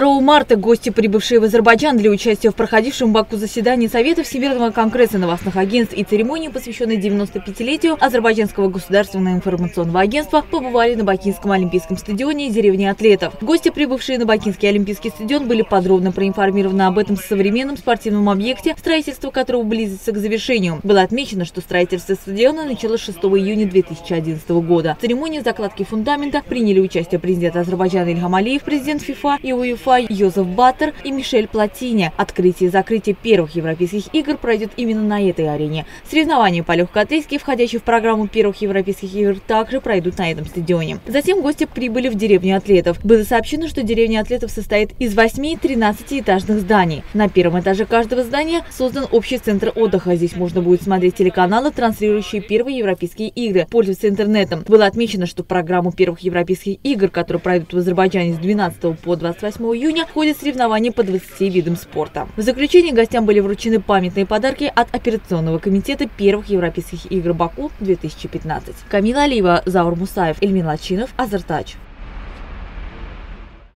2 марта гости, прибывшие в Азербайджан для участия в проходившем Баку заседании Совета Всемирного конгресса новостных агентств и церемонии, посвященной 95-летию Азербайджанского государственного информационного агентства, побывали на Бакинском олимпийском стадионе и деревне атлетов. Гости, прибывшие на Бакинский олимпийский стадион, были подробно проинформированы об этом современном спортивном объекте, строительство которого близится к завершению. Было отмечено, что строительство стадиона началось 6 июня 2011 года. В церемонии закладки фундамента приняли участие президент Азербайджана Ильхам Алиев, президент ФИФА и УЕФА УЕФА Йозеф Баттер и Мишель Платини. Открытие и закрытие первых европейских игр пройдет именно на этой арене. Соревнования по легкой атлетике, входящие в программу первых европейских игр, также пройдут на этом стадионе. Затем гости прибыли в деревню атлетов. Было сообщено, что деревня атлетов состоит из 8 13-этажных зданий. На первом этаже каждого здания создан общий центр отдыха. Здесь можно будет смотреть телеканалы, транслирующие первые европейские игры, пользоваться интернетом. Было отмечено, что программу первых европейских игр, которые пройдут в Азербайджане с 12 по 28 июня входят соревнования по 20 видам спорта. В заключение гостям были вручены памятные подарки от операционного комитета первых европейских игр Баку 2015. Камила Алиева, Заур Мусаев, Эльмин Лачинов, Азартач.